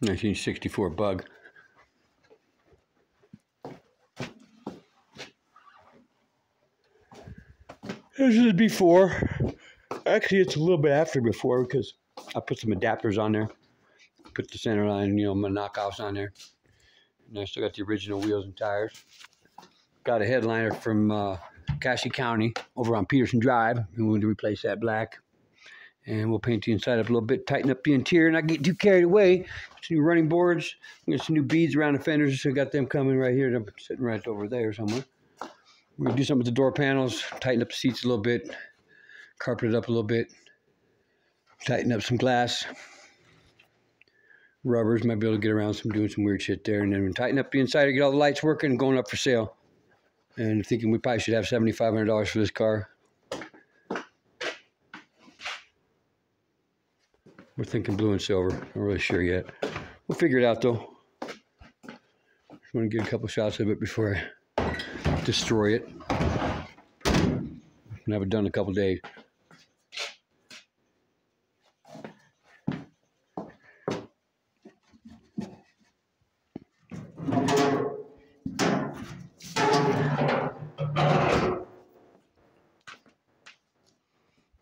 1964 bug. This is before. Actually, it's a little bit after before because I put some adapters on there. Put the center line, you know, my knockoffs on there. And I still got the original wheels and tires. Got a headliner from uh, Cassie County over on Peterson Drive. We want to replace that black. And we'll paint the inside up a little bit, tighten up the interior, not get too carried away. Some new running boards. We got some new beads around the fenders. So got them coming right here. They're sitting right over there somewhere. We're gonna do something with the door panels, tighten up the seats a little bit, carpet it up a little bit, tighten up some glass. Rubbers, might be able to get around some doing some weird shit there, and then tighten up the inside, get all the lights working going up for sale. And thinking we probably should have seventy five hundred dollars for this car. We're thinking blue and silver. Not really sure yet. We'll figure it out though. Just want to get a couple shots of it before I destroy it. And have it done in a couple days.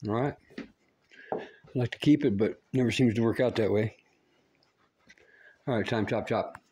All right. I like to keep it, but never seems to work out that way. All right, time chop chop.